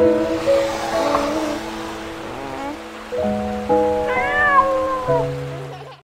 Música